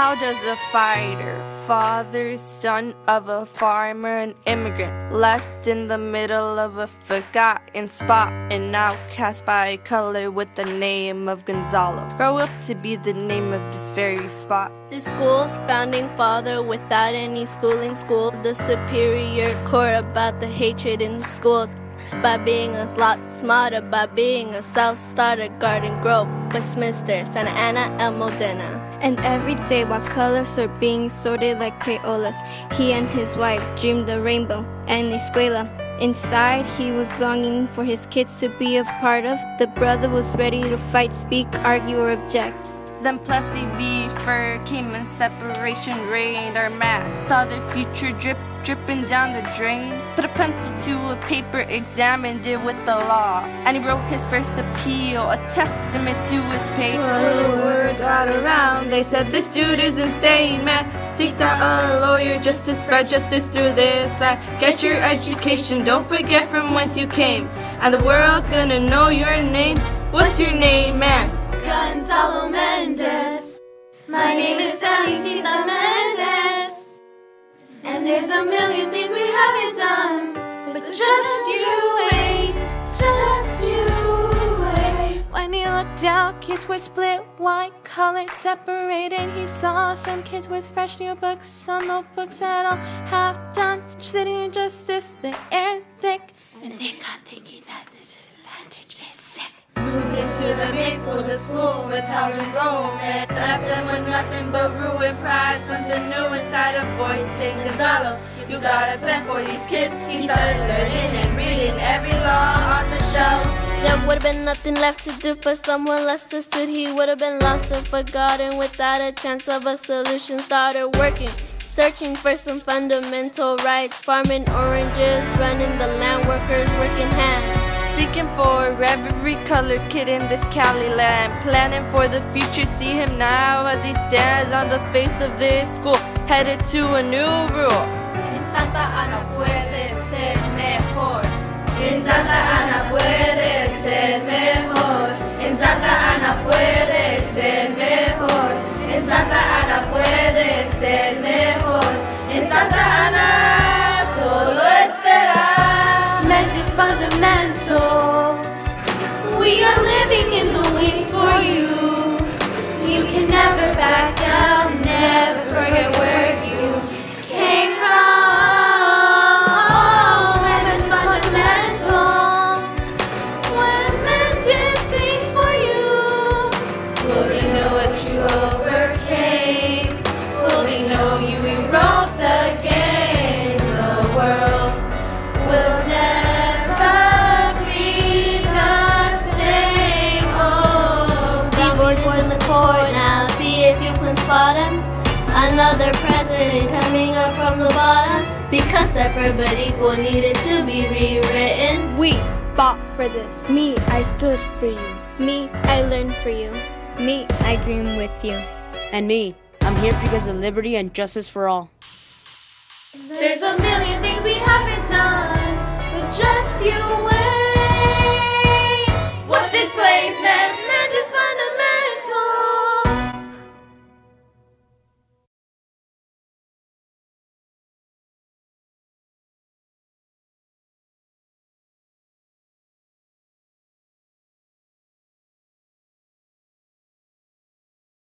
How does a fighter, father, son of a farmer, an immigrant, left in the middle of a forgotten spot, and outcast by color with the name of Gonzalo, grow up to be the name of this very spot? The school's founding father, without any schooling, school the superior court about the hatred in schools by being a lot smarter, by being a self-starter, Garden Grove, Westminster, Santa Ana, and Modena. And every day while colors were being sorted like Crayolas, he and his wife dreamed a rainbow and escuela. Inside, he was longing for his kids to be a part of. The brother was ready to fight, speak, argue, or object. Then Plessy V fur came and separation reigned. Our man saw the future drip dripping down the drain. Put a pencil to a paper, examined it with the law. And he wrote his first appeal, a testament to his pain. Well, the word got around, they said this dude is insane, man. Seek out a lawyer just to spread justice through this land. Get your education, don't forget from whence you came. And the world's gonna know your name. What's your name, man? Gonzalo Mendez. My name is Felicita Mendez. There's a million things we haven't done. But just you wait, just you wait. When he looked out, kids were split, white, colored, separated. He saw some kids with fresh new books, some notebooks that all half done. City in justice, the air thick. And they got thinking that this advantage is sick. The main school, the school without enrollment. Left them with nothing but ruin pride. Something new inside a voice saying, Gonzalo, you got a plan for these kids. He started learning and reading every law on the shelf. There would have been nothing left to do for someone less stood. He would have been lost and forgotten without a chance of a solution. Started working, searching for some fundamental rights. Farming oranges, running the land workers, working hands. Speaking for every colored kid in this Cali land. Planning for the future, see him now as he stands on the face of this school, headed to a new rule. Santa Ana puede ser mejor. We are living in the wings for you. You can never back down, never forget Another president coming up from the bottom. Because separate but equal needed to be rewritten. We fought for this. Me, I stood for you. Me, I learned for you. Me, I dream with you. And me, I'm here because of liberty and justice for all. There's a million things we haven't done, but just you wait.